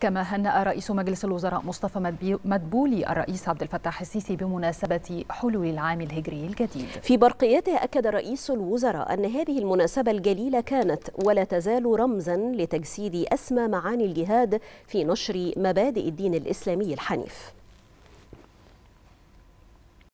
كما هنأ رئيس مجلس الوزراء مصطفى مدبولي الرئيس عبد الفتاح السيسي بمناسبة حلول العام الهجري الجديد. في برقيته أكد رئيس الوزراء أن هذه المناسبة الجليلة كانت ولا تزال رمزا لتجسيد أسمى معاني الجهاد في نشر مبادئ الدين الإسلامي الحنيف.